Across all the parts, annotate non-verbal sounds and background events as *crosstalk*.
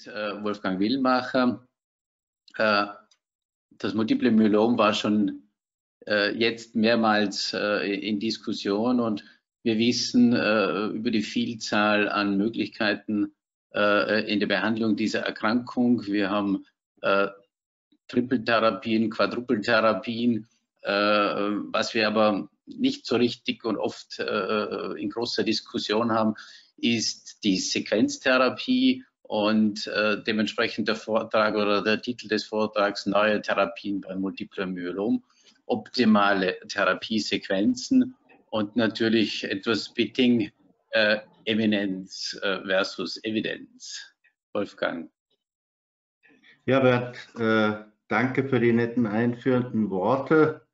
mit äh, Wolfgang Willmacher. Äh, das Multiple Myelom war schon äh, jetzt mehrmals in Diskussion und wir wissen über die Vielzahl an Möglichkeiten in der Behandlung dieser Erkrankung. Wir haben Trippeltherapien, Quadrupeltherapien, was wir aber nicht so richtig und oft in großer Diskussion haben, ist die Sequenztherapie und äh, dementsprechend der Vortrag oder der Titel des Vortrags Neue Therapien bei Multiplem Myelom, optimale Therapiesequenzen und natürlich etwas Bitting äh, Eminenz äh, versus Evidenz. Wolfgang. Ja, Bert, äh, danke für die netten einführenden Worte.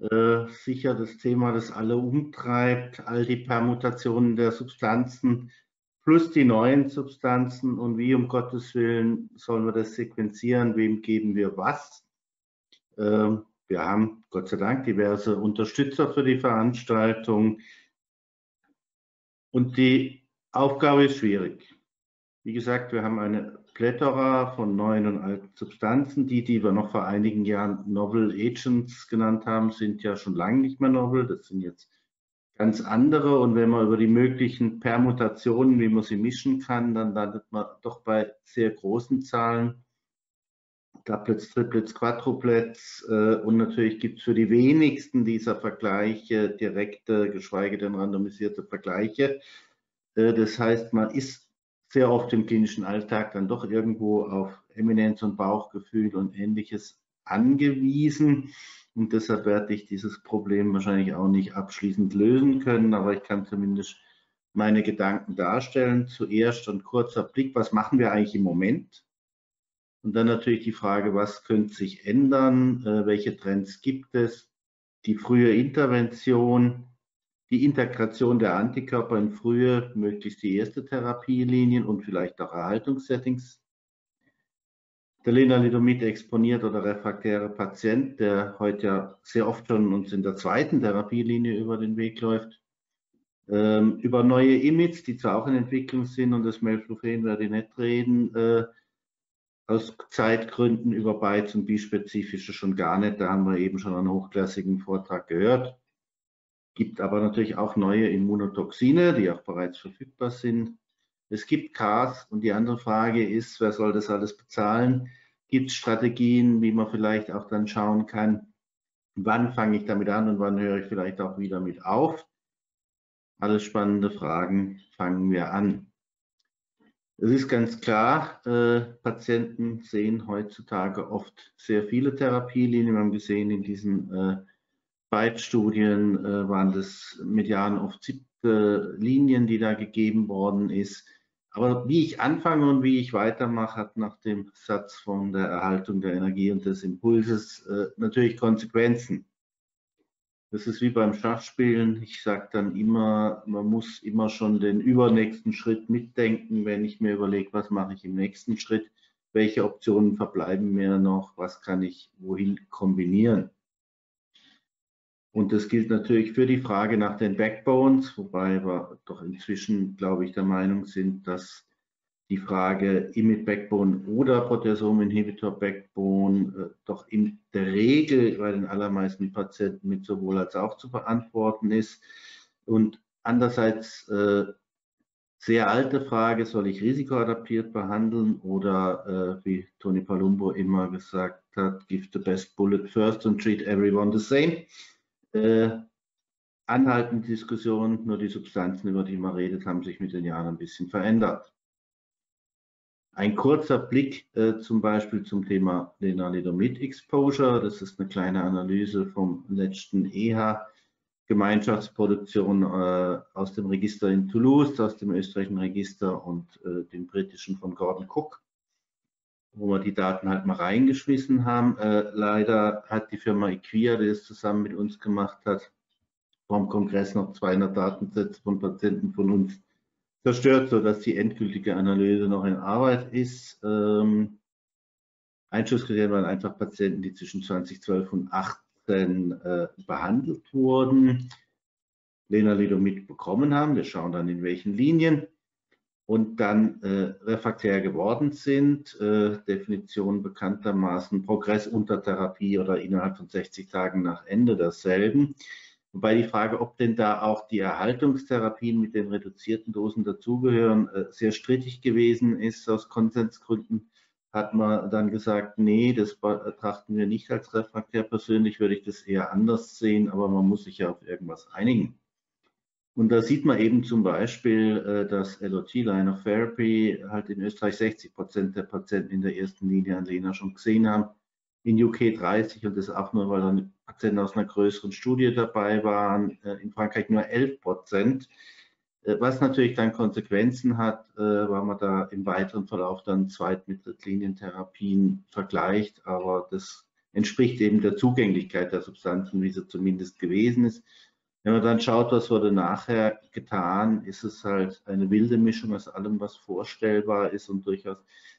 Äh, sicher das Thema, das alle umtreibt, all die Permutationen der Substanzen plus die neuen Substanzen und wie um Gottes Willen sollen wir das sequenzieren, wem geben wir was. Äh, wir haben Gott sei Dank diverse Unterstützer für die Veranstaltung und die Aufgabe ist schwierig. Wie gesagt, wir haben eine Plethora von neuen und alten Substanzen. Die, die wir noch vor einigen Jahren Novel Agents genannt haben, sind ja schon lange nicht mehr novel. Das sind jetzt ganz andere. Und wenn man über die möglichen Permutationen, wie man sie mischen kann, dann landet man doch bei sehr großen Zahlen. Doublets, Triplets, Quadruplets. Äh, und natürlich gibt es für die wenigsten dieser Vergleiche direkte, geschweige denn randomisierte Vergleiche. Äh, das heißt, man ist sehr oft im klinischen Alltag dann doch irgendwo auf Eminenz und Bauchgefühl und ähnliches angewiesen. Und deshalb werde ich dieses Problem wahrscheinlich auch nicht abschließend lösen können, aber ich kann zumindest meine Gedanken darstellen. Zuerst ein kurzer Blick, was machen wir eigentlich im Moment? Und dann natürlich die Frage, was könnte sich ändern? Äh, welche Trends gibt es? Die frühe Intervention, die Integration der Antikörper in frühe, möglichst die erste Therapielinien und vielleicht auch Erhaltungssettings. Der Lenalidomid exponiert oder refraktäre Patient, der heute ja sehr oft schon uns in der zweiten Therapielinie über den Weg läuft. Ähm, über neue Imits, die zwar auch in Entwicklung sind und das Melflufen werde ich nicht reden, äh, aus Zeitgründen über Bytes und bispezifische schon gar nicht. Da haben wir eben schon einen hochklassigen Vortrag gehört gibt aber natürlich auch neue Immunotoxine, die auch bereits verfügbar sind. Es gibt CARs und die andere Frage ist, wer soll das alles bezahlen? Gibt es Strategien, wie man vielleicht auch dann schauen kann, wann fange ich damit an und wann höre ich vielleicht auch wieder mit auf? Alles spannende Fragen, fangen wir an. Es ist ganz klar, äh, Patienten sehen heutzutage oft sehr viele Therapielinien. Wir haben gesehen in diesen äh, beiden Studien äh, waren das median oft siebte Linien, die da gegeben worden ist. Aber wie ich anfange und wie ich weitermache, hat nach dem Satz von der Erhaltung der Energie und des Impulses äh, natürlich Konsequenzen. Das ist wie beim Schachspielen. Ich sage dann immer, man muss immer schon den übernächsten Schritt mitdenken, wenn ich mir überlege, was mache ich im nächsten Schritt, welche Optionen verbleiben mir noch, was kann ich wohin kombinieren. Und das gilt natürlich für die Frage nach den Backbones, wobei wir doch inzwischen, glaube ich, der Meinung sind, dass die Frage Imid Backbone oder Proteasom Inhibitor Backbone äh, doch in der Regel bei den allermeisten Patienten mit sowohl als auch zu beantworten ist. Und andererseits äh, sehr alte Frage, soll ich risikoadaptiert behandeln oder äh, wie Tony Palumbo immer gesagt hat, give the best bullet first and treat everyone the same äh, anhaltende Diskussion, nur die Substanzen, über die man redet, haben sich mit den Jahren ein bisschen verändert. Ein kurzer Blick äh, zum Beispiel zum Thema Lenalidomid Exposure. Das ist eine kleine Analyse vom letzten EHA Gemeinschaftsproduktion äh, aus dem Register in Toulouse, aus dem österreichischen Register und äh, dem britischen von Gordon Cook wo wir die Daten halt mal reingeschmissen haben. Äh, leider hat die Firma Equia, die es zusammen mit uns gemacht hat, vom Kongress noch 200 Datensätze von Patienten von uns zerstört, sodass die endgültige Analyse noch in Arbeit ist. Ähm, Einschlusskriterien waren einfach Patienten, die zwischen 2012 und 2018 äh, behandelt wurden, Lenalidomid bekommen haben. Wir schauen dann in welchen Linien und dann äh, refraktär geworden sind. Äh, Definition bekanntermaßen Progress unter Therapie oder innerhalb von 60 Tagen nach Ende derselben. Wobei die Frage, ob denn da auch die Erhaltungstherapien mit den reduzierten Dosen dazugehören, äh, sehr strittig gewesen ist. Aus Konsensgründen hat man dann gesagt, nee, das betrachten wir nicht als refraktär. Persönlich würde ich das eher anders sehen, aber man muss sich ja auf irgendwas einigen. Und da sieht man eben zum Beispiel, äh, dass LOT Line of Therapy halt in Österreich 60 Prozent der Patienten in der ersten Linie an Lena schon gesehen haben, in UK 30 und das auch nur, weil dann Patienten aus einer größeren Studie dabei waren, äh, in Frankreich nur 11 Prozent, äh, was natürlich dann Konsequenzen hat, weil man da im weiteren Verlauf dann Zweit- mit Drittlinientherapien vergleicht, aber das entspricht eben der Zugänglichkeit der Substanzen, wie sie zumindest gewesen ist. Wenn man dann schaut, was wurde nachher getan, ist es halt eine wilde Mischung aus allem, was vorstellbar ist und durchaus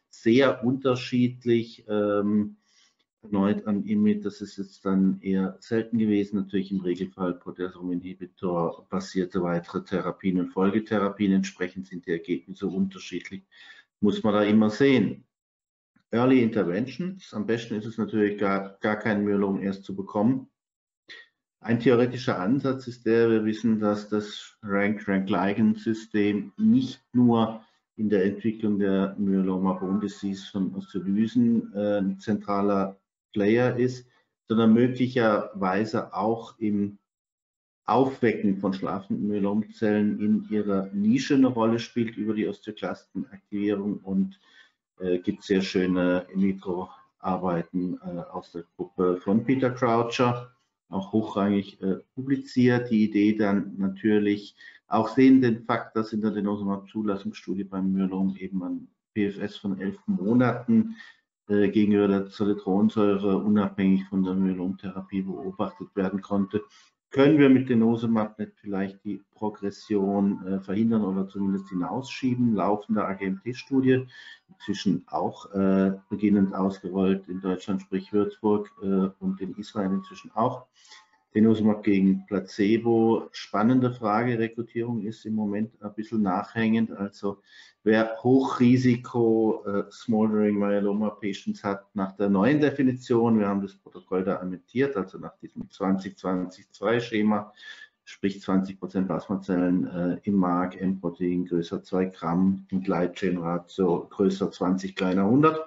sehr unterschiedlich. Ähm, erneut an IMID, das ist jetzt dann eher selten gewesen, natürlich im Regelfall Potassiuminhibitor basierte weitere Therapien und Folgetherapien. Entsprechend sind die Ergebnisse unterschiedlich, muss man da immer sehen. Early Interventions, am besten ist es natürlich gar, gar kein Myelom erst zu bekommen ein theoretischer Ansatz ist der, wir wissen, dass das Rank-Rank-Ligand-System nicht nur in der Entwicklung der Myeloma Bone Disease von Osteolysen äh, ein zentraler Player ist, sondern möglicherweise auch im Aufwecken von schlafenden Myelomzellen in ihrer Nische eine Rolle spielt über die Osteoklastenaktivierung und äh, gibt sehr schöne In-vitro-Arbeiten äh, aus der Gruppe von Peter Croucher auch hochrangig äh, publiziert. Die Idee dann natürlich auch sehen den Fakt, dass in der Denosumab-Zulassungsstudie beim Myelom eben ein PFS von elf Monaten äh, gegenüber der Zolitronsäure unabhängig von der Myelomtherapie beobachtet werden konnte. Können wir mit Denosumab nicht vielleicht die Progression äh, verhindern oder zumindest hinausschieben? Laufende AGMT-Studie, inzwischen auch äh, beginnend ausgerollt in Deutschland, sprich Würzburg äh, und in Israel inzwischen auch. Denosumab gegen Placebo. Spannende Frage. Rekrutierung ist im Moment ein bisschen nachhängend. Also wer Hochrisiko äh, Smoldering Myeloma Patients hat nach der neuen Definition, wir haben das Protokoll da amentiert, also nach diesem 20-20-2-Schema, sprich 20 Prozent Plasmazellen äh, im Mark, M-Protein größer 2 Gramm und Light-Chain-Ratio größer 20, kleiner 100.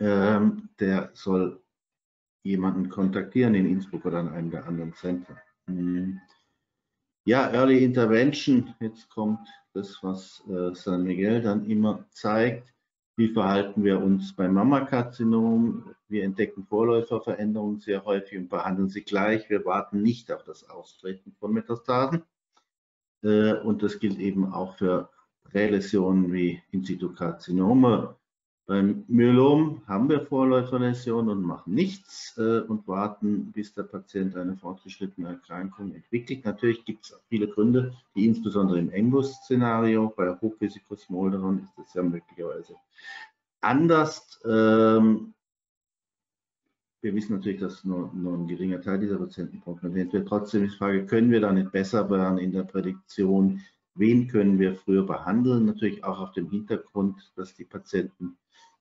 Ähm, der soll jemanden kontaktieren in Innsbruck oder an einem der anderen Zentren. Mhm. Ja, Early Intervention, jetzt kommt das, was äh, San Miguel dann immer zeigt. Wie verhalten wir uns beim Mammakarzinom? Wir entdecken Vorläuferveränderungen sehr häufig und behandeln sie gleich. Wir warten nicht auf das Austreten von Metastasen. Äh, und das gilt eben auch für Präläsionen wie In-situ-Karzinome beim Myelom haben wir Vorläuferläsionen und machen nichts äh, und warten, bis der Patient eine fortgeschrittene Erkrankung entwickelt. Natürlich gibt es viele Gründe, die insbesondere im Engus-Szenario bei Hochrisikosmolderern ist das ja möglicherweise anders. Ähm, wir wissen natürlich, dass nur, nur, ein geringer Teil dieser Patienten prognostiziert wird. Trotzdem ist die Frage, können wir da nicht besser werden in der Prädiktion? Wen können wir früher behandeln? Natürlich auch auf dem Hintergrund, dass die Patienten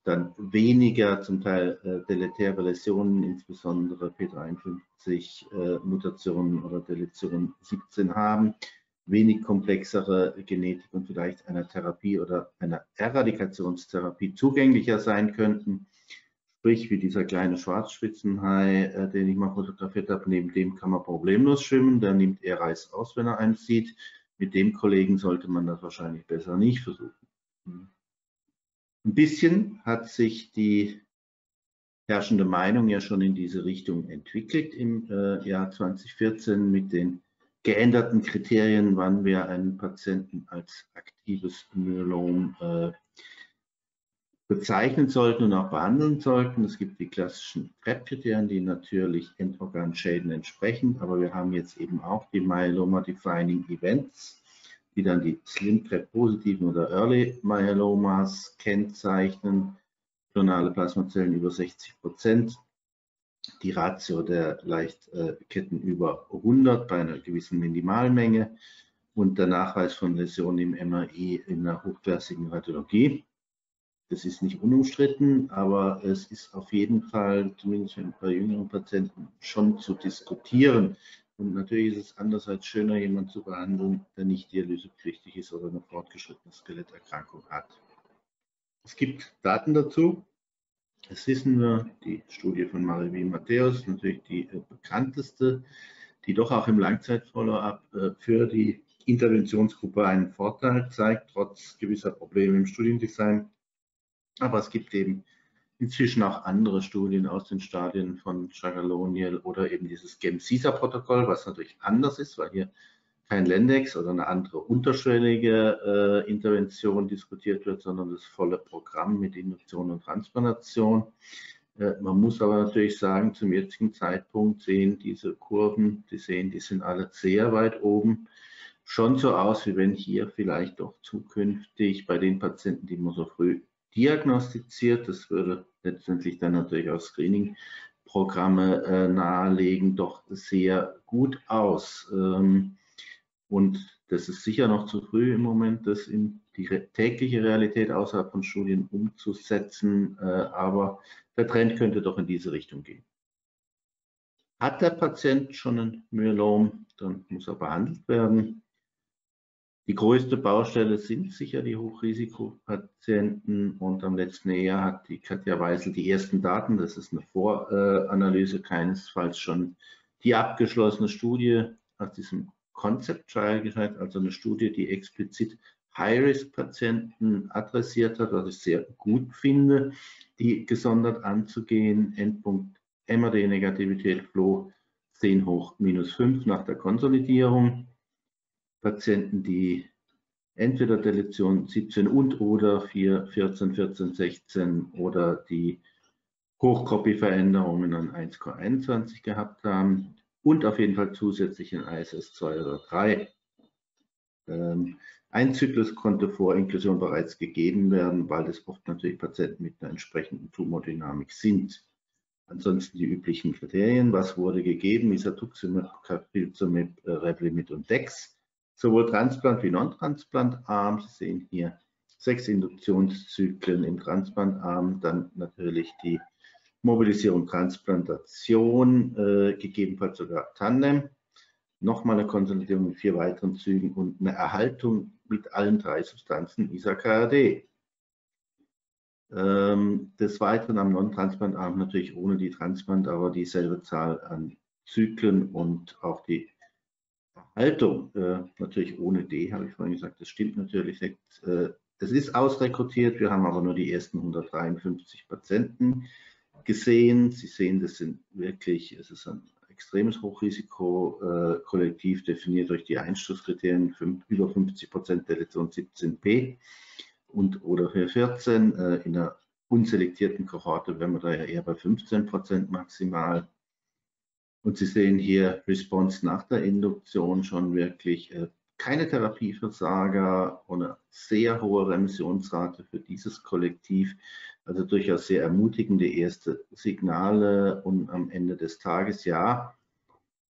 dann weniger zum Teil äh, deletäre Läsionen, insbesondere P53 äh, oder Deletion 17 haben, wenig komplexere Genetik und vielleicht einer Therapie oder einer Eradikationstherapie zugänglicher sein könnten. Sprich, wie dieser kleine Schwarzspitzenhai, äh, den ich mal fotografiert habe, neben dem kann man problemlos schwimmen, der nimmt eher Reis aus, wenn er einen sieht. Mit dem Kollegen sollte man das wahrscheinlich besser nicht versuchen. Ein bisschen hat sich die herrschende Meinung ja schon in diese Richtung entwickelt im äh, Jahr 2014 mit den geänderten Kriterien, wann wir einen Patienten als aktives Myelom äh, bezeichnen sollten und auch behandeln sollten. Es gibt die klassischen PrEP-Kriterien, die natürlich Endorganschäden entsprechen, aber wir haben jetzt eben auch die Myeloma Defining Events, die dann die Slim-Prep-positiven oder Early Myelomas kennzeichnen. Klonale Plasmazellen über 60 Prozent. Die Ratio der Leichtketten über 100 bei einer gewissen Minimalmenge. und der Nachweis von Läsionen im MRI in einer hochklassigen Radiologie. Das ist nicht unumstritten, aber es ist auf jeden Fall, zumindest bei jüngeren Patienten, schon zu diskutieren. Und natürlich ist es andererseits schöner, jemanden zu behandeln, der nicht dialysepflichtig ist oder eine fortgeschrittene Skeletterkrankung hat. Es gibt Daten dazu. Das wissen wir, die Studie von Marie Matthäus, natürlich die äh, bekannteste, die doch auch im Langzeit-Follow-up äh, für die Interventionsgruppe einen Vorteil zeigt, trotz gewisser Probleme im Studiendesign. Aber es gibt eben inzwischen auch andere Studien aus den Stadien von Chagaloniel oder eben dieses GEM-CISA-Protokoll, was natürlich anders ist, weil hier kein Lendex oder eine andere unterschwellige äh, Intervention diskutiert wird, sondern das volle Programm mit Induktion und Transplantation. Äh, man muss aber natürlich sagen, zum jetzigen Zeitpunkt sehen diese Kurven, die sehen, die sind alle sehr weit oben, schon so aus, wie wenn hier vielleicht doch zukünftig bei den Patienten, die man so früh diagnostiziert. Das würde letztendlich dann natürlich auch Screening-Programme äh, nahelegen, doch sehr gut aus. Ähm, und das ist sicher noch zu früh im Moment, das in die tägliche Realität außerhalb von Studien umzusetzen, äh, aber der Trend könnte doch in diese Richtung gehen. Hat der Patient schon ein Myelom, dann muss er behandelt werden. Die größte Baustelle sind sicher die Hochrisikopatienten und am letzten Jahr hat die Katja Weisel die ersten Daten, das ist eine Voranalyse, keinesfalls schon die abgeschlossene Studie aus diesem Concept Trial gezeigt, also eine Studie, die explizit High-Risk-Patienten adressiert hat, was ich sehr gut finde, die gesondert anzugehen. Endpunkt MRD-Negativität Flow 10 hoch minus 5 nach der Konsolidierung. Patienten, die entweder Deletion 17 und oder 4, 14, 14, 16 oder die Hochcopy-Veränderungen an 1,21 gehabt haben und auf jeden Fall zusätzlich in ISS 2 oder 3. Ähm, ein Zyklus konnte vor Inklusion bereits gegeben werden, weil es oft natürlich Patienten mit einer entsprechenden Tumordynamik sind. Ansonsten die üblichen Kriterien. Was wurde gegeben? Isatuximab, Carfilzomib, äh, Revlimid und Dex sowohl Transplant- wie Non-Transplantarm. Sie sehen hier sechs Induktionszyklen im Transplantarm, dann natürlich die Mobilisierung Transplantation, äh, gegebenenfalls sogar Tandem, nochmal eine Konsolidierung mit vier weiteren Zügen und eine Erhaltung mit allen drei Substanzen ISA-KRD. Ähm, des Weiteren am Non-Transplantarm natürlich ohne die Transplant, aber dieselbe Zahl an Zyklen und auch die Haltung, äh, natürlich ohne D, habe ich vorhin gesagt, das stimmt natürlich. Äh, es ist ausrekrutiert, wir haben aber nur die ersten 153 Patienten gesehen. Sie sehen, das sind wirklich, es ist ein extremes Hochrisiko, äh, kollektiv definiert durch die Einsturzkriterien, über 50 Prozent Deletion 17p und oder für 14. Äh, in einer unselektierten Kohorte wären wir da ja eher bei 15 Prozent maximal. Und Sie sehen hier Response nach der Induktion schon wirklich äh, keine Therapieversager und eine sehr hohe Remissionsrate für dieses Kollektiv. Also durchaus sehr ermutigende erste Signale und am Ende des Tages, ja,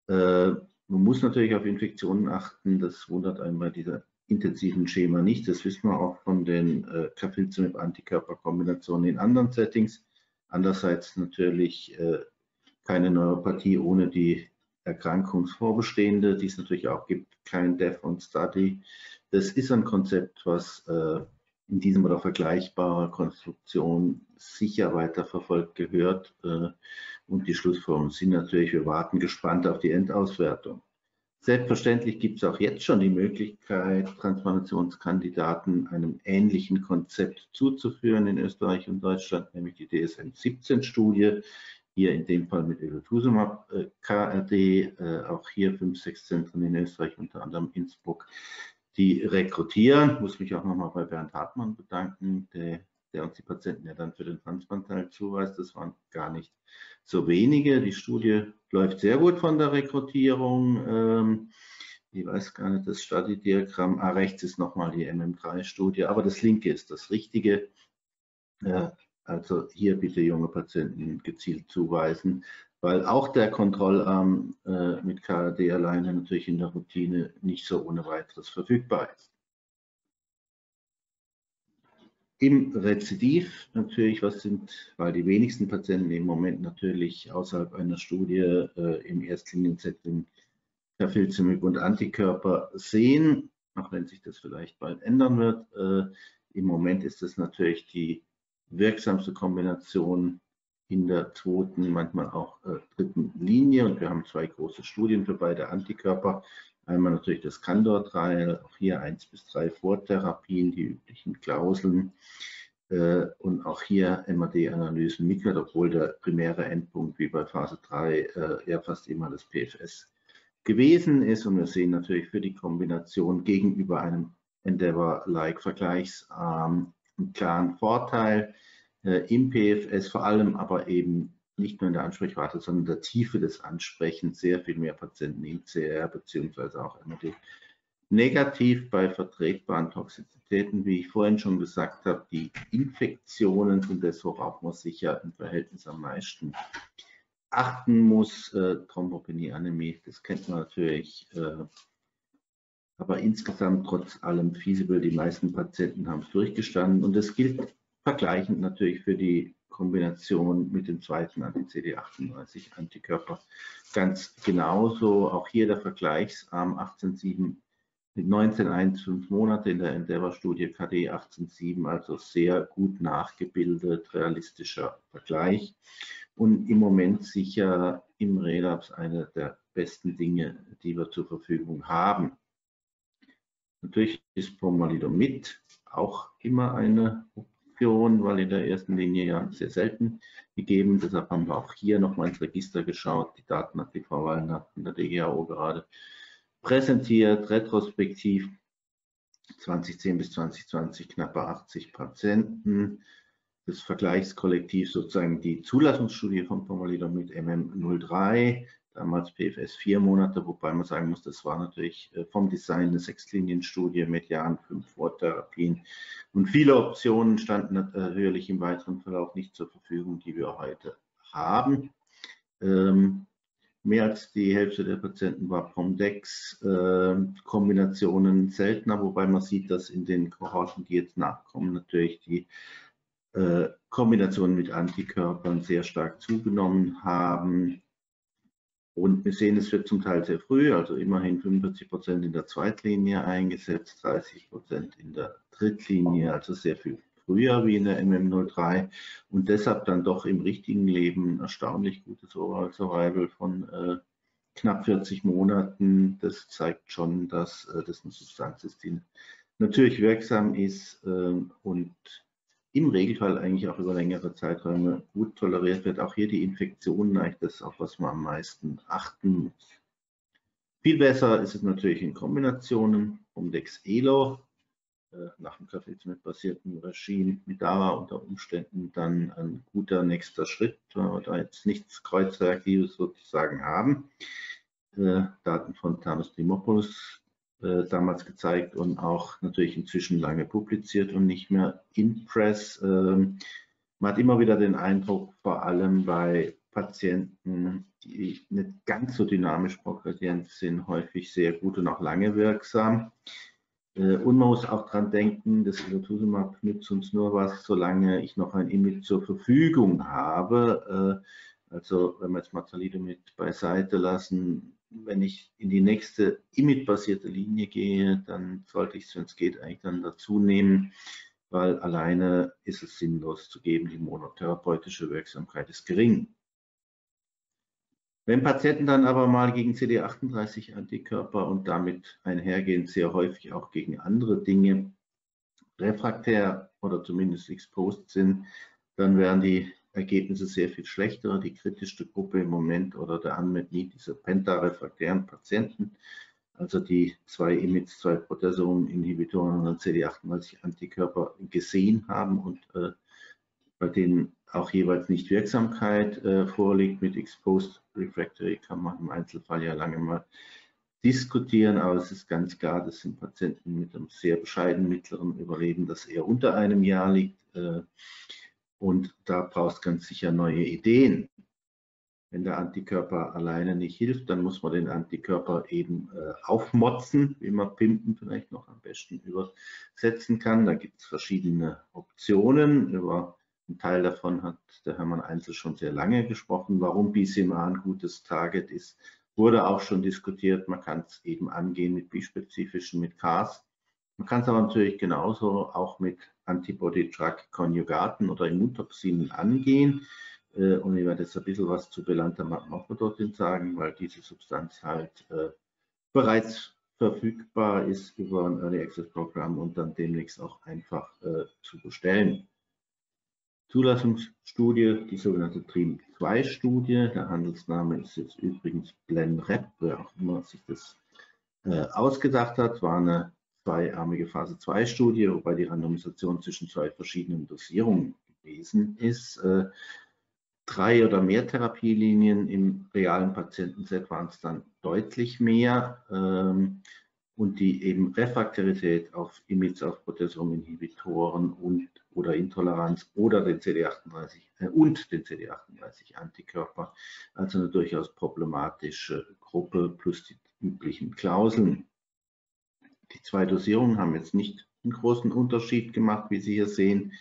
äh, man muss natürlich auf Infektionen achten. Das wundert einen bei dieser intensiven Schema nicht. Das wissen wir auch von den äh, Carfilzomib-Antikörperkombinationen in anderen Settings. Andererseits natürlich äh, keine Neuropathie ohne die Erkrankungsvorbestehende, die es natürlich auch gibt, kein Death on Study. Das ist ein Konzept, was äh, in diesem oder vergleichbarer Konstruktion sicher weiterverfolgt gehört. Äh, und die Schlussfolgerungen sind natürlich, wir warten gespannt auf die Endauswertung. Selbstverständlich gibt es auch jetzt schon die Möglichkeit, Transplantationskandidaten einem ähnlichen Konzept zuzuführen in Österreich und Deutschland, nämlich die DSM-17-Studie, hier in dem Fall mit Elotuzumab äh, KRD, äh, auch hier fünf, sechs Zentren in Österreich, unter anderem Innsbruck, die rekrutieren. Ich muss mich auch nochmal bei Bernd Hartmann bedanken, der, der, uns die Patienten ja dann für den Transplantal zuweist. Das waren gar nicht so wenige. Die Studie läuft sehr gut von der Rekrutierung. Ähm, ich weiß gar nicht, das Studiediagramm, ah, rechts ist nochmal die MM3-Studie, aber das linke ist das Richtige. Äh, also hier bitte junge Patienten gezielt zuweisen. weil auch der Kontrollarm äh, mit KRD alleine natürlich in der Routine nicht so ohne weiteres verfügbar ist. Im Rezidiv natürlich, was sind, weil die wenigsten Patienten im Moment natürlich außerhalb einer Studie äh, im Erstlinien-Setting Carfilzomib und Antikörper sehen, auch wenn sich das vielleicht bald ändern wird. Äh, Im Moment ist es natürlich die wirksamste Kombination in der zweiten, manchmal auch äh, dritten Linie. Und wir haben zwei große Studien für beide Antikörper. Einmal natürlich das Candor-Trial, auch hier eins bis drei Vortherapien, die üblichen Klauseln. Äh, und auch hier MAD-Analysen mit, obwohl der primäre Endpunkt wie bei Phase 3 äh, eher fast immer das PFS gewesen ist. Und wir sehen natürlich für die Kombination gegenüber einem Endeavor-like-Vergleichsarm einen klaren Vorteil äh, im PFS, vor allem aber eben nicht nur in der Ansprechrate, sondern in der Tiefe des Ansprechens sehr viel mehr Patienten in CR beziehungsweise auch MRD. Negativ bei vertretbaren Toxizitäten, wie ich vorhin schon gesagt habe, die Infektionen sind das, worauf man sicher im Verhältnis am meisten achten muss. Äh, Thrombopenie, Anämie, das kennt man natürlich. Äh, aber insgesamt trotz allem feasible, die meisten Patienten haben es durchgestanden und es gilt vergleichend natürlich für die Kombination mit dem zweiten Anti-CD38 Antikörper ganz genauso. Auch hier der Vergleichsarm 18,7 mit 19,1 fünf Monate in der Endeavor-Studie KD 18,7, also sehr gut nachgebildet, realistischer Vergleich und im Moment sicher im Relapse eine der besten Dinge, die wir zur Verfügung haben. Natürlich ist Pomalidomid auch immer eine Option, weil in der ersten Linie ja sehr selten gegeben. Deshalb haben wir auch hier nochmal ins Register geschaut. Die Daten hat die Frau Wallner in der DGAO gerade präsentiert, retrospektiv 2010 bis 2020 knappe 80 Patienten. Das Vergleichskollektiv sozusagen die Zulassungsstudie von Pomalidomid MM03 damals PFS vier Monate, wobei man sagen muss, das war natürlich äh, vom Design eine Sechslinienstudie mit Jahren fünf Vortherapien und viele Optionen standen natürlich im weiteren Verlauf nicht zur Verfügung, die wir heute haben. Ähm, mehr als die Hälfte der Patienten war Pomdex, äh, Kombinationen seltener, wobei man sieht, dass in den Kohorten, die jetzt nachkommen, natürlich die äh, Kombinationen mit Antikörpern sehr stark zugenommen haben. Und wir sehen, es wird zum Teil sehr früh, also immerhin 45 Prozent in der Zweitlinie eingesetzt, 30 Prozent in der Drittlinie, also sehr viel früher wie in der MM03 und deshalb dann doch im richtigen Leben erstaunlich gutes Overall Survival von äh, knapp 40 Monaten. Das zeigt schon, dass äh, das eine Substanz ist, die natürlich wirksam ist äh, und im Regelfall eigentlich auch über längere Zeiträume gut toleriert wird. Auch hier die Infektionen, eigentlich das ist auch, was man am meisten achten muss. Viel besser ist es natürlich in Kombinationen um Dex-Elo, äh, nach dem Kaffeesmith basierten Regime mit DARA unter Umständen dann ein guter nächster Schritt, weil wir da jetzt nichts Kreuzreaktives sozusagen haben. Äh, Daten von Thanos Dimopoulos äh, damals gezeigt und auch natürlich inzwischen lange publiziert und nicht mehr in Press. Ähm, man hat immer wieder den Eindruck, vor allem bei Patienten, die nicht ganz so dynamisch progredient sind, häufig sehr gut und auch lange wirksam. Äh, und man muss auch daran denken, das Ilotuzumab nützt uns nur was, solange ich noch ein Imid zur Verfügung habe. Äh, also wenn wir jetzt mal Thalidomid beiseite lassen, wenn ich in die nächste Imid-basierte Linie gehe, dann sollte ich es, wenn es geht, eigentlich dann dazu nehmen, weil alleine ist es sinnlos zu geben, die monotherapeutische Wirksamkeit ist gering. Wenn Patienten dann aber mal gegen CD38-Antikörper und damit einhergehend sehr häufig auch gegen andere Dinge refraktär oder zumindest exposed sind, dann werden die Ergebnisse sehr viel schlechter. Die kritischste Gruppe im Moment oder der Unmet Need dieser pentarefraktären Patienten, also die zwei IMIDs, zwei Proteasom-Inhibitoren und CD38-Antikörper gesehen haben und äh, bei denen auch jeweils nicht Wirksamkeit äh, vorliegt. Mit Exposed Refractory kann man im Einzelfall ja lange mal diskutieren, aber es ist ganz klar, das sind Patienten mit einem sehr bescheidenen mittleren Überleben, das eher unter einem Jahr liegt. Äh, und da brauchst ganz sicher neue Ideen. Wenn der Antikörper alleine nicht hilft, dann muss man den Antikörper eben äh, aufmotzen, wie man Pimpen vielleicht noch am besten übersetzen kann. Da gibt es verschiedene Optionen. Über einen Teil davon hat der Hermann Einzel schon sehr lange gesprochen. Warum BCMA ein gutes Target ist, wurde auch schon diskutiert. Man kann es eben angehen mit bispezifischen, mit CARS. Man kann es aber natürlich genauso auch mit Antibody-Drug-Konjugaten oder Immuntoxinen angehen. Und ich werde jetzt ein bisschen was zu Belantamab Mafodotin sagen, weil diese Substanz halt äh, bereits verfügbar ist über ein Early Access Programm und dann demnächst auch einfach äh, zu bestellen. Zulassungsstudie, die sogenannte TRIM-2-Studie. Der Handelsname ist jetzt übrigens BlenRep, wer auch immer sich das äh, ausgedacht hat, war eine zweiarmige Phase-2-Studie, wobei die Randomisation zwischen zwei verschiedenen Dosierungen gewesen ist. Äh, drei oder mehr Therapielinien im realen Patientenset waren es dann deutlich mehr. Ähm, und die eben Refraktarität auf Imits auf Proteasom-Inhibitoren und oder Intoleranz oder den CD38 äh, und den CD38 Antikörper, also eine durchaus problematische Gruppe plus die üblichen Klauseln. Die zwei Dosierungen haben jetzt nicht einen großen Unterschied gemacht, wie Sie hier sehen.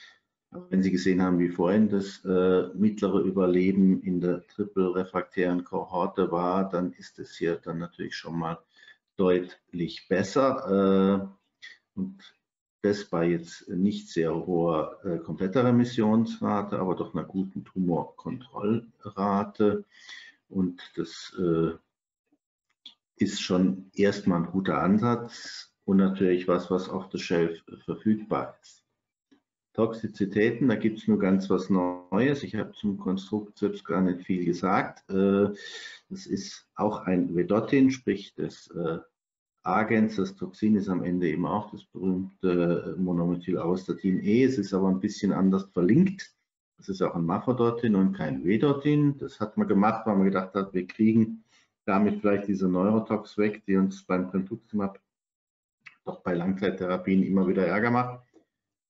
Wenn Sie gesehen haben, wie vorhin das äh, mittlere Überleben in der triple-refraktären Kohorte war, dann ist es hier dann natürlich schon mal deutlich besser. Äh, und das bei jetzt nicht sehr hoher äh, kompletter Remissionsrate, aber doch einer guten Tumorkontrollrate. Und das äh, ist schon erstmal ein guter Ansatz und natürlich was, was auf der Shelf verfügbar ist. Toxizitäten, da gibt es nur ganz was Neues. Ich habe zum Konstrukt selbst gar nicht viel gesagt. Äh, das ist auch ein Vedotin, sprich das äh, Agens, das Toxin ist am Ende eben auch das berühmte äh, Monomethylastatin E. Es ist aber ein bisschen anders verlinkt. Das ist auch ein Mafodotin und kein Vedotin. Das hat man gemacht, weil man gedacht hat, wir kriegen damit vielleicht diese Neurotox weg, die uns beim Brentuximab doch bei Langzeittherapien immer wieder Ärger macht.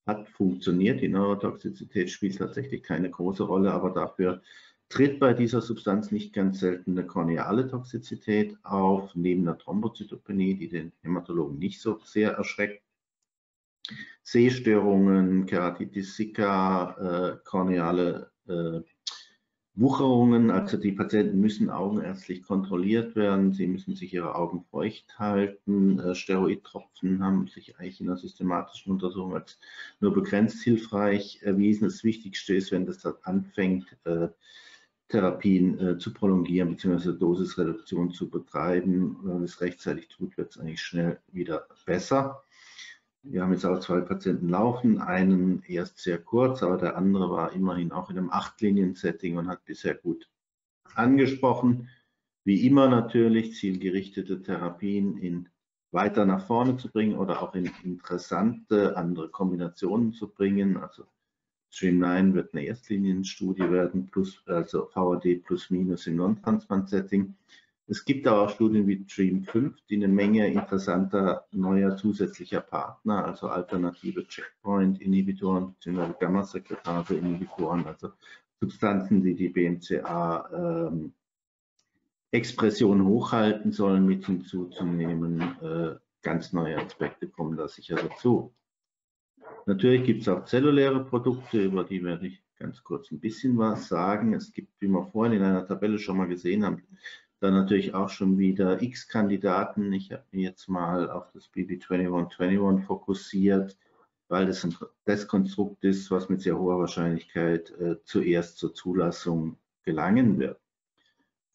Hat funktioniert. Die Neurotoxizität spielt tatsächlich keine große Rolle, aber dafür tritt bei dieser Substanz nicht ganz selten eine korneale Toxizität auf, neben der Thrombozytopenie, die den Hämatologen nicht so sehr erschreckt. Sehstörungen, Keratitis sicca, äh, korneale äh, Wucherungen, also die Patienten müssen augenärztlich kontrolliert werden, sie müssen sich ihre Augen feucht halten. Äh, Steroidtropfen haben sich eigentlich in der systematischen Untersuchung als nur begrenzt hilfreich erwiesen. Das Wichtigste ist, wenn das anfängt, äh, Therapien äh, zu prolongieren bzw. Dosisreduktion zu betreiben. Wenn man es rechtzeitig tut, wird es eigentlich schnell wieder besser. Wir haben jetzt auch zwei Patienten laufen, einen erst sehr kurz, aber der andere war immerhin auch in einem Acht-Linien-Setting und hat bisher gut angesprochen. Wie immer natürlich zielgerichtete Therapien in weiter nach vorne zu bringen oder auch in interessante andere Kombinationen zu bringen. Also Stream 9 wird eine Erstlinienstudie werden, plus, also VAD plus minus im Non-Transplant-Setting. Es gibt aber auch Studien wie Dream 5, die eine Menge interessanter neuer zusätzlicher Partner, also alternative Checkpoint-Inhibitoren bzw. Gamma-Sekretase-Inhibitoren, also Substanzen, die die BMCA-Expression ähm, hochhalten sollen, mit hinzuzunehmen. Äh, ganz neue Aspekte kommen da sicher dazu. Natürlich gibt es auch zelluläre Produkte, über die werde ich ganz kurz ein bisschen was sagen. Es gibt, wie wir vorhin in einer Tabelle schon mal gesehen haben, dann natürlich auch schon wieder X-Kandidaten. Ich habe mich jetzt mal auf das BB2121 fokussiert, weil das ein, das Konstrukt ist, was mit sehr hoher Wahrscheinlichkeit äh, zuerst zur Zulassung gelangen wird.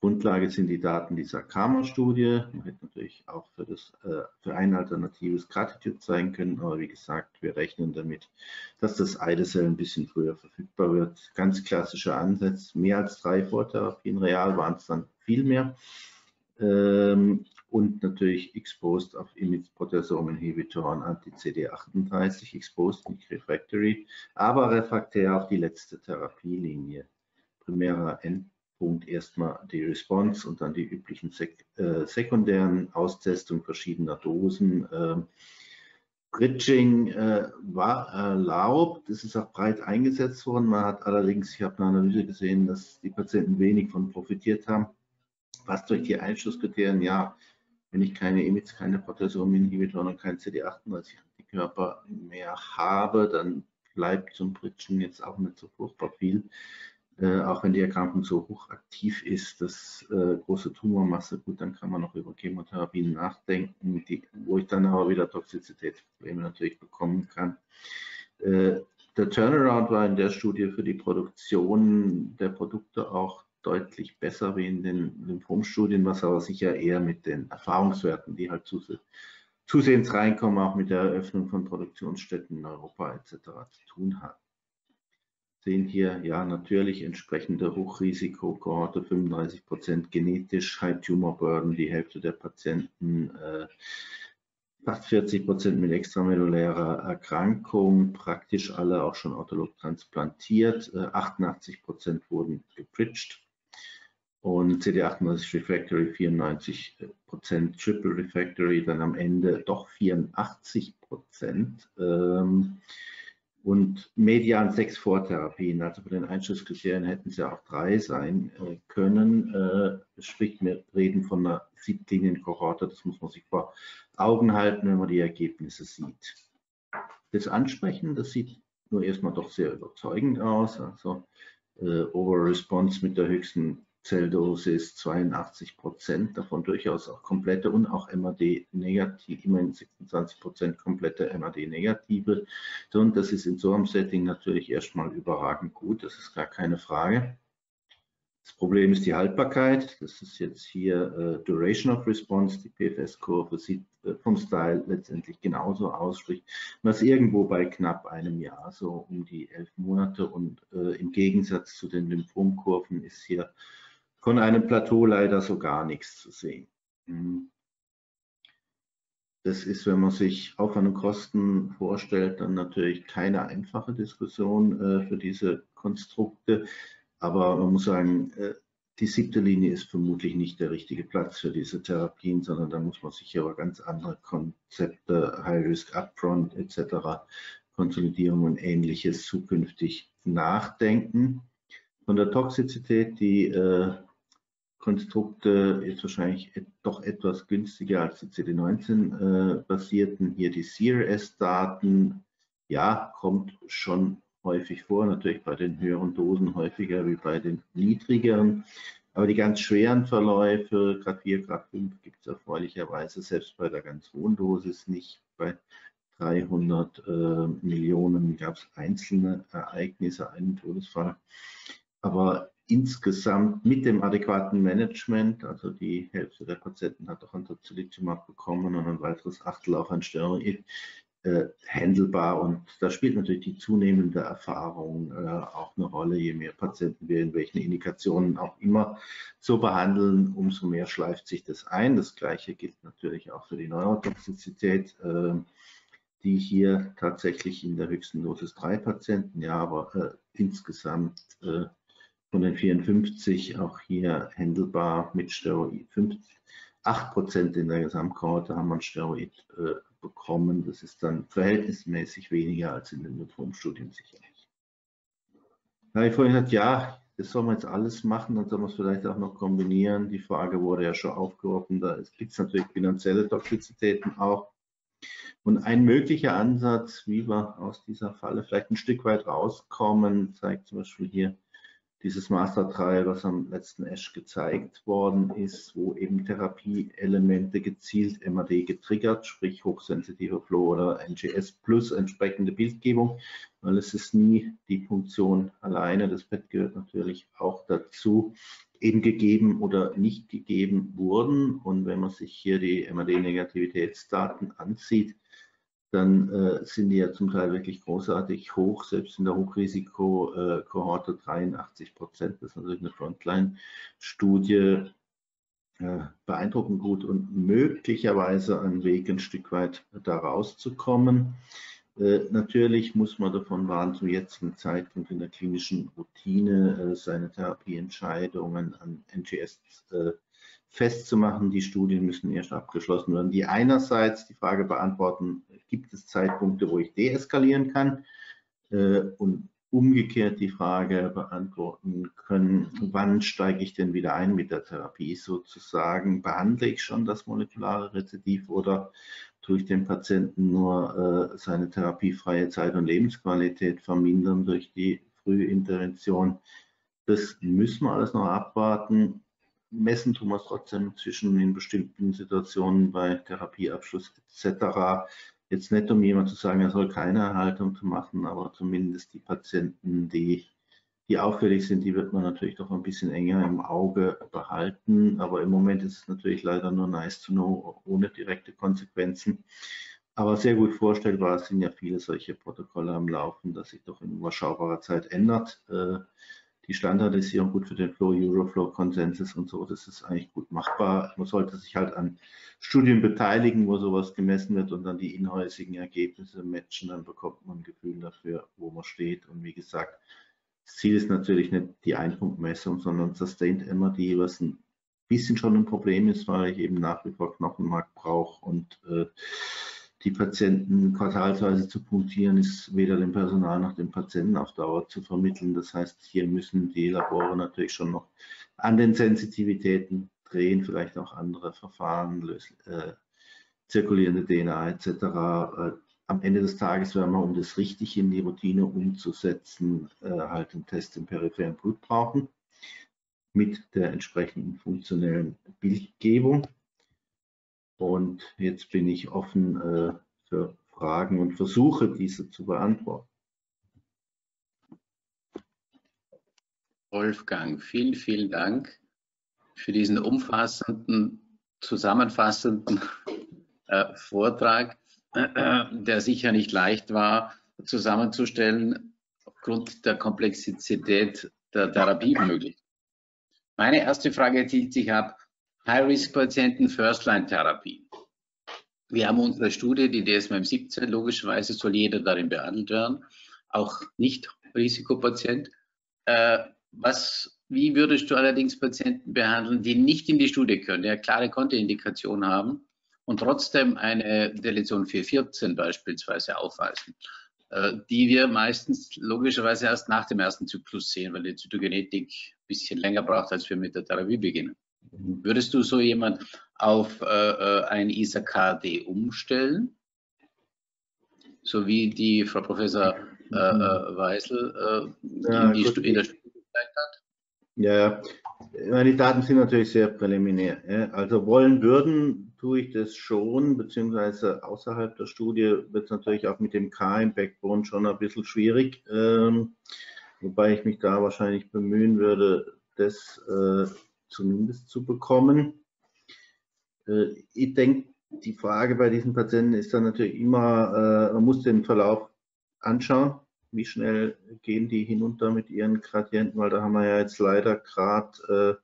Grundlage sind die Daten dieser Karma-Studie. Man hätte natürlich auch für, das, äh, für ein alternatives Gratitude zeigen können, aber wie gesagt, wir rechnen damit, dass das Eidesel ein bisschen früher verfügbar wird. Ganz klassischer Ansatz, mehr als drei Vortherapien, real waren es dann viel mehr. Ähm, und natürlich exposed auf Image-Proteasome-Inhibitoren Anti-CD38, exposed, nicht refractory, aber refraktär auf die letzte Therapielinie. Primärer End Punkt erstmal die Response und dann die üblichen sek äh, sekundären Austestungen verschiedener Dosen. Äh, Bridging äh, war erlaubt, es ist auch breit eingesetzt worden. Man hat allerdings, ich habe eine Analyse gesehen, dass die Patienten wenig von profitiert haben. Was durch die Einschlusskriterien, ja, wenn ich keine EMITs, keine Proteasom-Inhibitoren und kein CD38-Antikörper mehr habe, dann bleibt zum Bridgen jetzt auch nicht so furchtbar viel. Äh, auch wenn die Erkrankung so hochaktiv ist, das äh, große Tumormasse, gut, dann kann man noch über Chemotherapien nachdenken, die, wo ich dann aber wieder Toxizitätsprobleme natürlich bekommen kann. Äh, der Turnaround war in der Studie für die Produktion der Produkte auch deutlich besser wie in den Lymphomstudien, was aber sicher eher mit den Erfahrungswerten, die halt zusehends reinkommen, auch mit der Eröffnung von Produktionsstätten in Europa etc. zu tun hat sehen hier ja natürlich entsprechende Hochrisiko-Kohorte, 35 Prozent genetisch, High Tumor Burden, die Hälfte der Patienten, äh, fast 40 Prozent mit extramellulärer Erkrankung, praktisch alle auch schon autolog transplantiert, äh, 88 Prozent wurden gebridged und CD38 Refractory 94 Prozent, Triple Refractory dann am Ende doch 84 Prozent. Ähm, und median sechs Vortherapien. Also bei den Einschlusskriterien hätten es ja auch drei sein äh, können. Äh, sprich, wir reden von einer Siebtlinienkohorte, das muss man sich vor Augen halten, wenn man die Ergebnisse sieht. Das Ansprechen, das sieht nur erstmal doch sehr überzeugend aus. Also äh, Over Response mit der höchsten Zelldosis 82 Prozent, davon durchaus auch komplette und auch MAD-negativ, immerhin 26 Prozent komplette MAD-negative. Und das ist in so einem Setting natürlich erstmal überragend gut, das ist gar keine Frage. Das Problem ist die Haltbarkeit. Das ist jetzt hier äh, Duration of Response. Die PFS-Kurve sieht äh, vom Style letztendlich genauso aus, sprich was irgendwo bei knapp einem Jahr, so um die elf Monate. Und äh, im Gegensatz zu den Lymphomkurven ist hier von einem Plateau leider so gar nichts zu sehen. Mhm. Das ist, wenn man sich Aufwand und Kosten vorstellt, dann natürlich keine einfache Diskussion äh, für diese Konstrukte. Aber man muss sagen, äh, die siebte Linie ist vermutlich nicht der richtige Platz für diese Therapien, sondern da muss man sich über ganz andere Konzepte, High Risk Upfront etc., Konsolidierung und ähnliches zukünftig nachdenken. Von der Toxizität, die äh, Konstrukte ist wahrscheinlich doch etwas günstiger als die CD19-basierten. Äh, Hier die CRS-Daten, ja, kommt schon häufig vor, natürlich bei den höheren Dosen häufiger wie bei den niedrigeren. Aber die ganz schweren Verläufe, Grad 4, Grad 5, gibt es erfreulicherweise selbst bei der ganz hohen Dosis nicht. Bei 300 äh, Millionen gab es einzelne Ereignisse, einen Todesfall. Aber insgesamt mit dem adäquaten Management, also die Hälfte der Patienten hat auch ein Tocilizumab bekommen und ein weiteres Achtel auch ein Steroid, äh, handelbar. Und da spielt natürlich die zunehmende Erfahrung äh, auch eine Rolle. Je mehr Patienten wir in welchen Indikationen auch immer so behandeln, umso mehr schleift sich das ein. Das Gleiche gilt natürlich auch für die Neurotoxizität. Äh, die hier tatsächlich in der höchsten Dosis drei Patienten, ja, aber äh, insgesamt von den 54 auch hier händelbar mit Steroid. 8 Prozent in der Gesamtkohorte haben ein Steroid äh, bekommen. Das ist dann verhältnismäßig weniger als in den Lymphomstudien sicherlich. Da ich vorhin gesagt, ja, das soll man jetzt alles machen, dann soll man es vielleicht auch noch kombinieren. Die Frage wurde ja schon aufgeworfen, da gibt es natürlich finanzielle Toxizitäten auch. Und ein möglicher Ansatz, wie wir aus dieser Falle vielleicht ein Stück weit rauskommen, zeigt zum Beispiel hier dieses Master-Trial, was am letzten Ash gezeigt worden ist, wo eben Therapieelemente gezielt MAD getriggert, sprich hochsensitive Flow oder NGS plus entsprechende Bildgebung, weil es ist nie die Funktion alleine, das PET gehört natürlich auch dazu, eben gegeben oder nicht gegeben wurden. Und wenn man sich hier die MAD-Negativitätsdaten ansieht, dann äh, sind die ja zum Teil wirklich großartig hoch, selbst in der Hochrisiko-Kohorte 83 Prozent. Das ist natürlich eine Frontline-Studie, äh, beeindruckend gut und möglicherweise ein Weg, ein Stück weit da rauszukommen. Äh, natürlich muss man davon warnen, zum jetzigen Zeitpunkt in der klinischen Routine äh, seine Therapieentscheidungen an NGS äh, festzumachen, die Studien müssen erst abgeschlossen werden, die einerseits die Frage beantworten, gibt es Zeitpunkte, wo ich deeskalieren kann äh, und umgekehrt die Frage beantworten können, wann steige ich denn wieder ein mit der Therapie? Sozusagen, behandle ich schon das molekulare Rezidiv oder tue ich dem Patienten nur äh, seine therapiefreie Zeit und Lebensqualität vermindern durch die frühe Intervention? Das müssen wir alles noch abwarten. Messen tun wir es trotzdem zwischen in bestimmten Situationen bei Therapieabschluss etc. Jetzt nicht, um jemand zu sagen, er soll keine Erhaltung machen, aber zumindest die Patienten, die, die auffällig sind, die wird man natürlich doch ein bisschen enger im Auge behalten. Aber im Moment ist es natürlich leider nur nice to know, ohne direkte Konsequenzen. Aber sehr gut vorstellbar sind ja viele solche Protokolle am Laufen, dass sich doch in überschaubarer Zeit ändert. Die Standardisierung gut für den Flow, Euroflow, Konsensus und so, das ist eigentlich gut machbar. Man sollte sich halt an Studien beteiligen, wo sowas gemessen wird und dann die inhäusigen Ergebnisse matchen, dann bekommt man ein Gefühl dafür, wo man steht. Und wie gesagt, das Ziel ist natürlich nicht die Einpunktmessung, sondern Sustained MRD, was ein bisschen schon ein Problem ist, weil ich eben nach wie vor Knochenmark brauche und äh, die Patienten quartalsweise zu punktieren, ist weder dem Personal noch dem Patienten auf Dauer zu vermitteln. Das heißt, hier müssen die Labore natürlich schon noch an den Sensitivitäten drehen, vielleicht auch andere Verfahren, äh, zirkulierende DNA etc. Äh, am Ende des Tages werden wir, um das richtig in die Routine umzusetzen, äh, halt einen Test im peripheren Blut brauchen mit der entsprechenden funktionellen Bildgebung. Und jetzt bin ich offen äh, für Fragen und versuche, diese zu beantworten. Wolfgang, vielen, vielen Dank für diesen umfassenden, zusammenfassenden äh, Vortrag, äh, der sicher nicht leicht war zusammenzustellen aufgrund der Komplexität der Therapiemöglichkeiten. Meine erste Frage zieht sich ab, High-Risk-Patienten First-Line-Therapie. Wir haben unsere Studie, die DSM 17, logischerweise soll jeder darin behandelt werden, auch nicht Risikopatient. Äh, was, wie würdest du allerdings Patienten behandeln, die nicht in die Studie können, die eine klare Kontoindikation haben und trotzdem eine Deletion 414 beispielsweise aufweisen, äh, die wir meistens logischerweise erst nach dem ersten Zyklus sehen, weil die Zytogenetik ein bisschen länger braucht, als wir mit der Therapie beginnen. Würdest du so jemand auf äh, äh ein ISA-KD umstellen? So wie die Frau Professor äh, äh Weisel äh, ja, in, die in der Studie gezeigt hat? Ja, meine Daten sind natürlich sehr präliminär. Ja. Also wollen würden tue ich das schon, beziehungsweise außerhalb der Studie wird es natürlich auch mit dem K im Backbone schon ein bisschen schwierig, ähm, wobei ich mich da wahrscheinlich bemühen würde, das äh, zumindest zu bekommen. Äh, ich denke, die Frage bei diesen Patienten ist dann natürlich immer, äh, man muss den Verlauf anschauen, wie schnell gehen die hinunter mit ihren Gradienten, weil da haben wir ja jetzt leider gerade äh,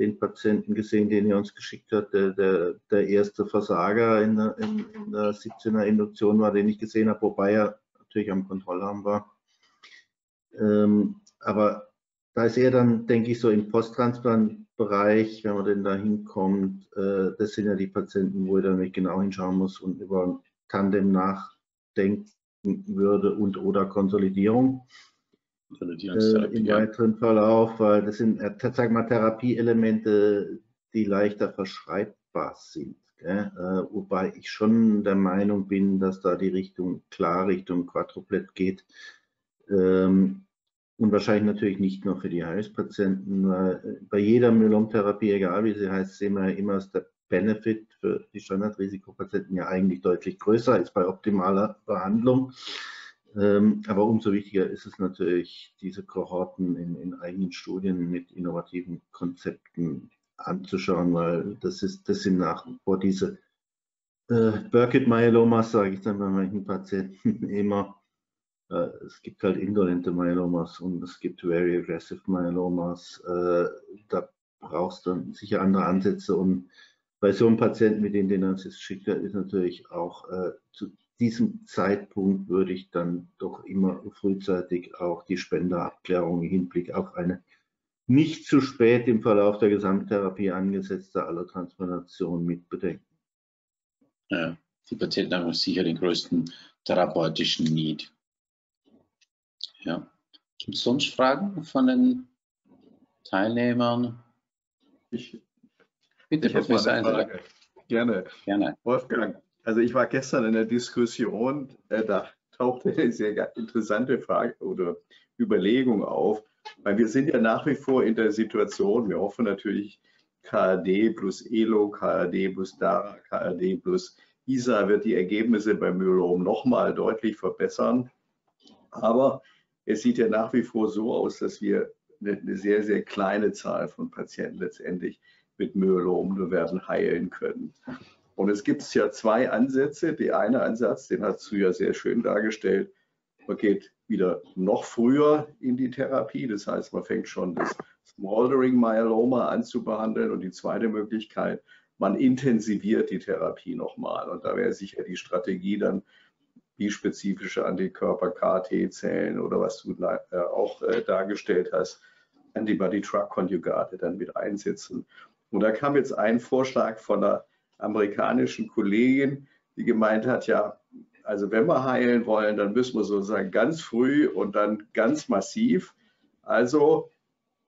den Patienten gesehen, den ihr uns geschickt habt, der, der, der erste Versager in der, in, der 17er Induktion war, den ich gesehen habe, wobei er natürlich am Kontrollarm war. Ähm, aber da ist er dann, denke ich, so im Posttransplant Bereich, wenn man denn da hinkommt, äh, das sind ja die Patienten, wo ich dann nicht genau hinschauen muss und über Tandem nachdenken würde und oder Konsolidierung äh, im weiteren Verlauf, weil das sind, äh, sag mal, Therapieelemente, die leichter verschreibbar sind. Äh, wobei ich schon der Meinung bin, dass da die Richtung klar Richtung Quadruplet geht. Ähm, und wahrscheinlich natürlich nicht nur für die HIS-Patienten. Äh, bei jeder Myelomtherapie, egal wie sie heißt, sehen wir immer, dass der Benefit für die Standardrisikopatienten ja eigentlich deutlich größer ist bei optimaler Behandlung. Ähm, aber umso wichtiger ist es natürlich, diese Kohorten in, in eigenen Studien mit innovativen Konzepten anzuschauen, weil das ist, das sind nach wie vor diese äh, Burkitt-Myelomas, sage ich dann bei manchen Patienten *laughs* immer, es gibt halt indolente Myelomas und es gibt very aggressive Myelomas. Äh, da brauchst du dann sicher andere Ansätze und bei so einem Patienten, mit dem den jetzt schickt, ist natürlich auch äh, zu diesem Zeitpunkt würde ich dann doch immer frühzeitig auch die Spenderabklärung im Hinblick auf eine nicht zu spät im Verlauf der Gesamttherapie angesetzte Allotransplantation mit bedenken. Ja, die Patienten haben sicher den größten therapeutischen Need. Ja. Gibt es sonst Fragen von den Teilnehmern? Ich, Bitte, ich Professor Frage. Gerne. Gerne. Wolfgang, also ich war gestern in der Diskussion, äh, da tauchte eine sehr interessante Frage oder Überlegung auf, weil wir sind ja nach wie vor in der Situation, wir hoffen natürlich, KRD plus ELO, KRD plus DARA, KRD plus ISA wird die Ergebnisse beim Myelom nochmal deutlich verbessern. Aber es sieht ja nach wie vor so aus, dass wir eine sehr, sehr kleine Zahl von Patienten letztendlich mit Myelom nur werden heilen können. Und es gibt ja zwei Ansätze. Der eine Ansatz, den hast du ja sehr schön dargestellt, man geht wieder noch früher in die Therapie. Das heißt, man fängt schon das Smoldering Myeloma an zu behandeln. Und die zweite Möglichkeit, man intensiviert die Therapie nochmal. Und da wäre sicher die Strategie dann bispezifische Antikörper, KT-Zellen oder was du äh, auch äh, dargestellt hast, Antibody-Drug-Konjugate dann mit einsetzen. Und da kam jetzt ein Vorschlag von einer amerikanischen Kollegin, die gemeint hat, ja, also wenn wir heilen wollen, dann müssen wir sozusagen ganz früh und dann ganz massiv. Also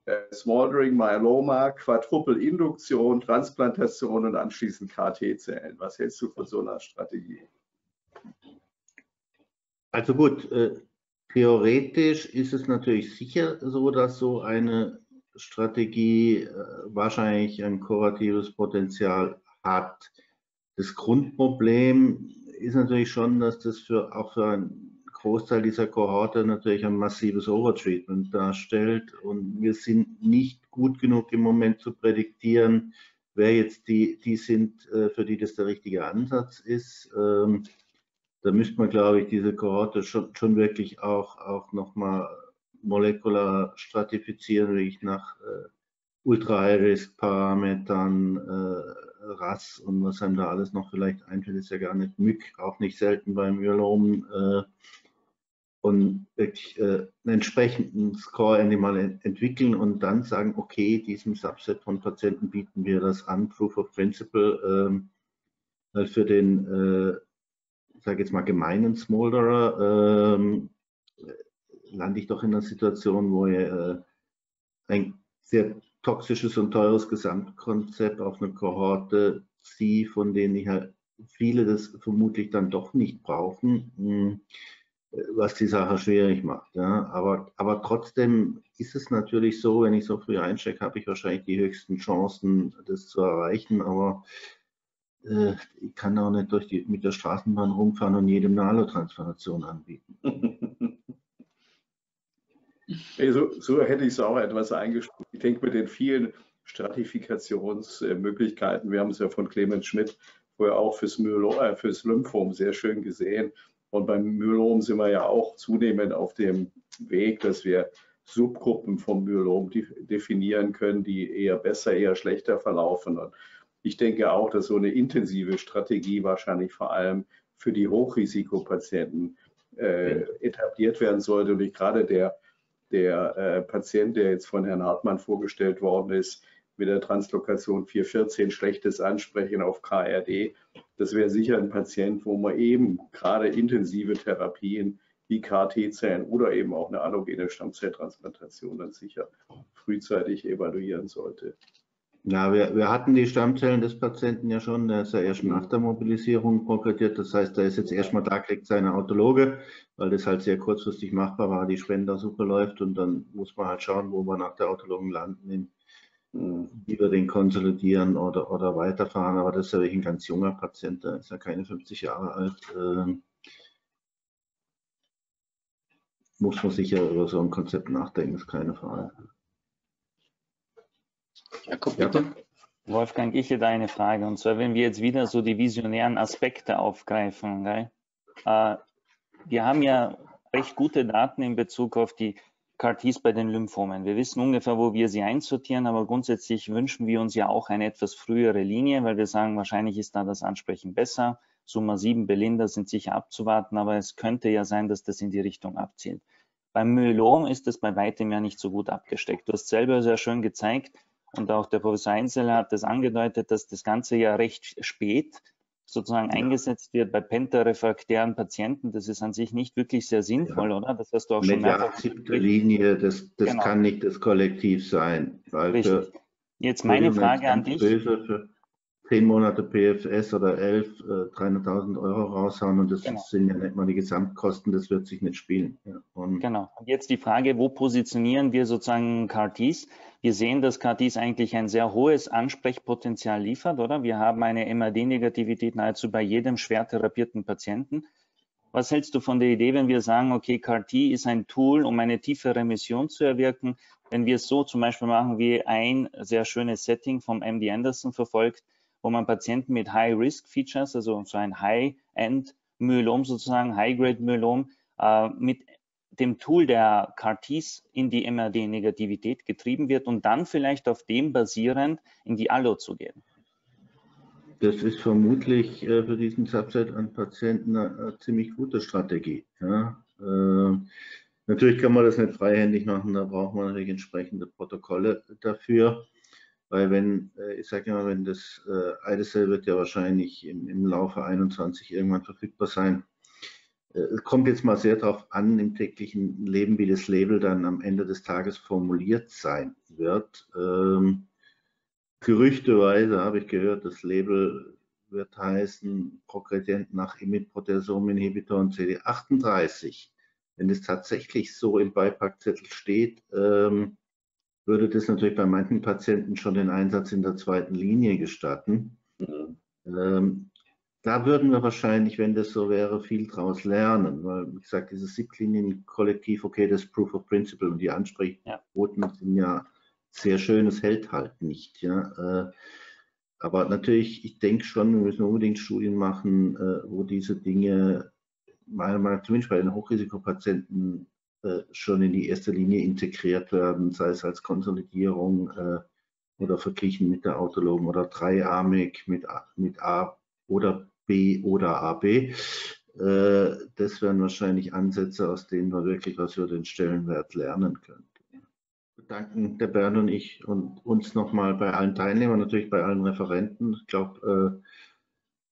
äh, Smoldering Myeloma, Quadruple-Induktion, Transplantation und anschließend KT-Zellen. Was hältst du von so einer Strategie? Also gut, äh, theoretisch ist es natürlich sicher so, dass so eine Strategie äh, wahrscheinlich ein kuratives Potenzial hat. Das Grundproblem ist natürlich schon, dass das für, auch für einen Großteil dieser Kohorte natürlich ein massives Overtreatment darstellt. Und wir sind nicht gut genug im Moment zu prädiktieren, wer jetzt die, die sind, äh, für die das der richtige Ansatz ist. Da müsste man, glaube ich, diese Kohorte schon, schon wirklich auch, auch nochmal molekular stratifizieren, wirklich nach äh, Ultra-High-Risk-Parametern, äh, RAS und was einem da alles noch vielleicht einfällt, ist ja gar nicht MYC, auch nicht selten beim Myelom. Äh, und wirklich äh, einen entsprechenden Score-Animal ent entwickeln und dann sagen, okay, diesem Subset von Patienten bieten wir das an, Proof of Principle, ähm, weil für den, äh, sage jetzt mal, gemeinen Smolderer ähm, lande ich doch in einer Situation, wo ich äh, ein sehr toxisches und teures Gesamtkonzept auf eine Kohorte ziehe, von denen ich halt viele das vermutlich dann doch nicht brauchen. Hm was die Sache schwierig macht. Ja. Aber, aber trotzdem ist es natürlich so, wenn ich so früh einstecke, habe ich wahrscheinlich die höchsten Chancen, das zu erreichen. Aber ich kann auch nicht durch die, mit der Straßenbahn rumfahren und jedem eine Allotransplantation anbieten. *laughs* so, so, hätte ich es auch etwas eingestuft. Ich denke, mit den vielen Stratifikationsmöglichkeiten, wir haben es ja von Clemens Schmidt vorher auch fürs, Myelo, äh, fürs Lymphom sehr schön gesehen, und beim Myelom sind wir ja auch zunehmend auf dem Weg, dass wir Subgruppen vom Myelom definieren können, die eher besser, eher schlechter verlaufen. Und ich denke auch, dass so eine intensive Strategie wahrscheinlich vor allem für die Hochrisikopatienten äh, etabliert werden sollte. Und ich gerade der, der äh, Patient, der jetzt von Herrn Hartmann vorgestellt worden ist, mit der Translokation 414 schlechtes Ansprechen auf KRD. Das wäre sicher ein Patient, wo man eben gerade intensive Therapien wie KT-Zellen oder eben auch eine allogene Stammzelltransplantation dann sicher frühzeitig evaluieren sollte. Ja, wir, wir hatten die Stammzellen des Patienten ja schon, der ist ja erst nach der Mobilisierung progrediert. Das heißt, da ist jetzt erstmal da, kriegt seine Autologe, weil das halt sehr kurzfristig machbar war, die Spendersuche läuft und dann muss man halt schauen, wo wir nach der Autologen landen in lieber den konsolidieren oder, oder weiterfahren. Aber das ist ja wirklich ein ganz junger Patient, der ist ja keine 50 Jahre alt. Äh, muss man sicher über so ein Konzept nachdenken, ist keine Frage. Jakob, bitte. Wolfgang, ich hätte eine Frage. Und zwar, wenn wir jetzt wieder so die visionären Aspekte aufgreifen, äh, wir haben ja recht gute Daten in Bezug auf die CAR-Ts bei den Lymphomen. Wir wissen ungefähr, wo wir sie einsortieren, aber grundsätzlich wünschen wir uns ja auch eine etwas frühere Linie, weil wir sagen, wahrscheinlich ist da das Ansprechen besser. Summa 7 Belinda sind sicher abzuwarten, aber es könnte ja sein, dass das in die Richtung abzielt. Beim Myelom ist das bei weitem ja nicht so gut abgesteckt. Du hast selber sehr schön gezeigt und auch der Professor Einzel hat das angedeutet, dass das Ganze ja recht spät sozusagen ja. eingesetzt wird bei pentarefraktären Patienten. Das ist an sich nicht wirklich sehr sinnvoll, ja. oder? Das hast du auch schon mehrfach siebte Linie, das, das genau. kann nicht das Kollektiv sein. Richtig. Jetzt meine Frage an dich. Böse, zehn Monate PFS oder elf, äh, 300.000 Euro raushauen und das genau. sind ja nicht mal die Gesamtkosten, das wird sich nicht spielen. Ja, und genau. Und jetzt die Frage, wo positionieren wir sozusagen CAR-Ts? Wir sehen, dass CAR-Ts eigentlich ein sehr hohes Ansprechpotenzial liefert, oder? Wir haben eine MRD-Negativität nahezu bei jedem schwer therapierten Patienten. Was hältst du von der Idee, wenn wir sagen, okay, CAR-T ist ein Tool, um eine tiefe Remission zu erwirken? Wenn wir es so zum Beispiel machen, wie ein sehr schönes Setting vom MD Anderson verfolgt, wo man Patienten mit High-Risk-Features, also so ein High-End-Myelom sozusagen, High-Grade-Myelom, äh, mit dem Tool der CAR-Ts in die MRD-Negativität getrieben wird und dann vielleicht auf dem basierend in die Allo zu gehen. Das ist vermutlich äh, für diesen Subset an Patienten eine, ziemlich gute Strategie. Ja. Äh, natürlich kann man das nicht freihändig machen, da braucht man natürlich entsprechende Protokolle dafür. Weil wenn, äh, ich sage immer, wenn das äh, wird ja wahrscheinlich im, im Laufe 21 irgendwann verfügbar sein. Äh, kommt jetzt mal sehr darauf an im täglichen Leben, wie das Label dann am Ende des Tages formuliert sein wird. Ähm, gerüchteweise habe ich gehört, das Label wird heißen Progredient nach Imidproteasom-Inhibitor und CD38. Wenn es tatsächlich so im Beipackzettel steht, ähm, würde das natürlich bei manchen Patienten schon den Einsatz in der zweiten Linie gestatten. Mhm. Ähm, da würden wir wahrscheinlich, wenn das so wäre, viel daraus lernen, weil, wie gesagt, dieses Sieblinien-Kollektiv, okay, das Proof of Principle und die Ansprechquoten ja. sind ja sehr schön, es hält halt nicht. Ja. Äh, aber natürlich, ich denke schon, wir müssen unbedingt Studien machen, äh, wo diese Dinge, meiner Meinung nach, zumindest bei den Hochrisikopatienten, schon in die erste Linie integriert werden, sei es als Konsolidierung äh, oder verglichen mit der Autologen oder dreiarmig mit, mit A oder B oder AB. Äh, das wären wahrscheinlich Ansätze, aus denen wir wirklich was für den Stellenwert lernen können. Wir danken der Bernd und ich und uns nochmal bei allen Teilnehmern, natürlich bei allen Referenten. Ich glaube,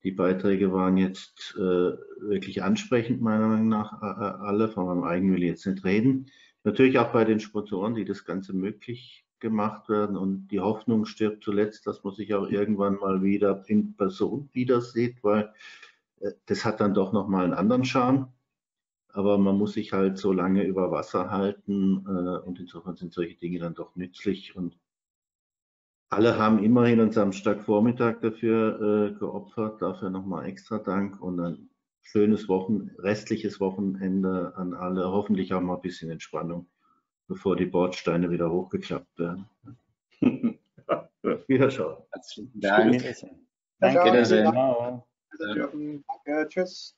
die Beiträge waren jetzt äh, wirklich ansprechend, meiner Meinung nach, äh, alle. Von meinem eigenen will ich jetzt nicht reden. Natürlich auch bei den Sponsoren, die das Ganze möglich gemacht werden. Und die Hoffnung stirbt zuletzt, dass man sich auch irgendwann mal wieder in Person wieder sieht, weil äh, das hat dann doch nochmal einen anderen Charme. Aber man muss sich halt so lange über Wasser halten äh, und insofern sind solche Dinge dann doch nützlich und alle haben immerhin einen Samstagvormittag dafür äh, geopfert. Dafür nochmal extra Dank und ein schönes Wochen, restliches Wochenende an alle. Hoffentlich auch mal ein bisschen Entspannung, bevor die Bordsteine wieder hochgeklappt werden. *laughs* Wiederschauen. Herzlichen Dank. Danke. Danke. Danke. Danke. Tschüss.